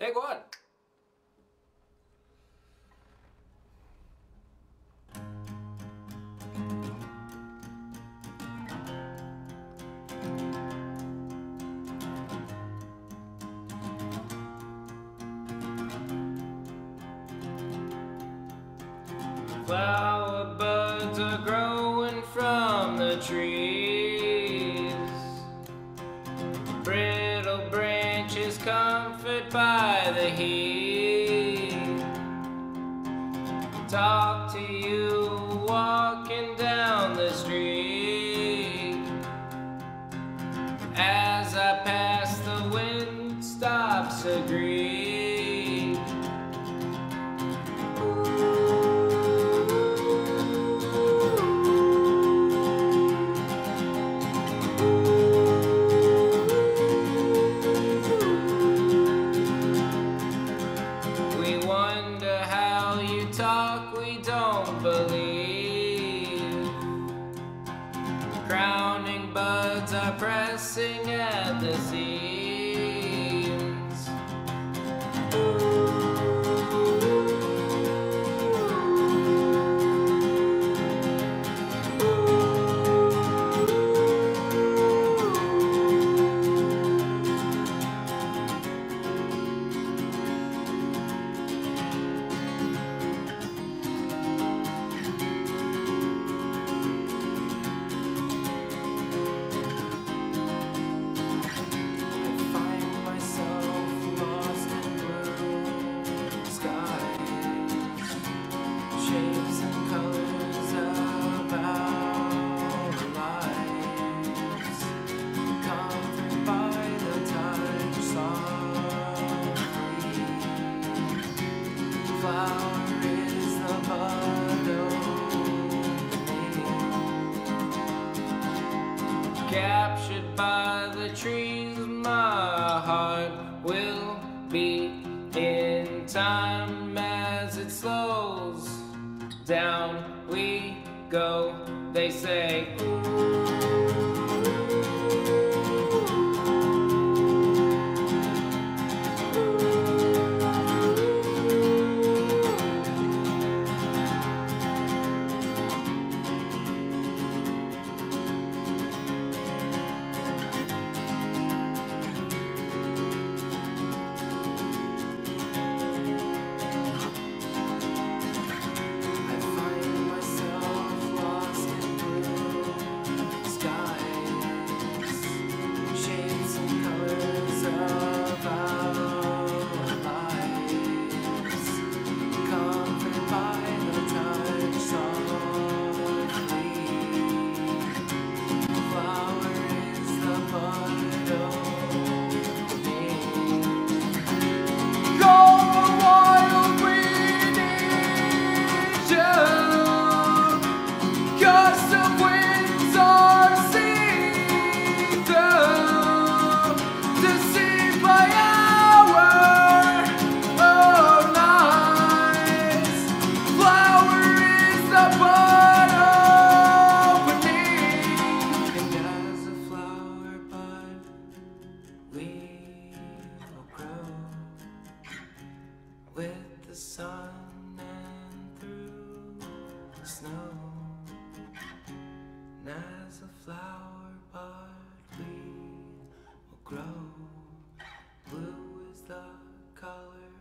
Take one. Flower buds are growing from the trees. Branches comfort by the heat. Talk to you walking down the street. As I pass, the wind stops a believe. Crowning buds are pressing at the seams. Captured by the trees, my heart will beat in time as it slows down. We go, they say. I sun and through the snow. And as a flower bud, we will grow. Blue is the color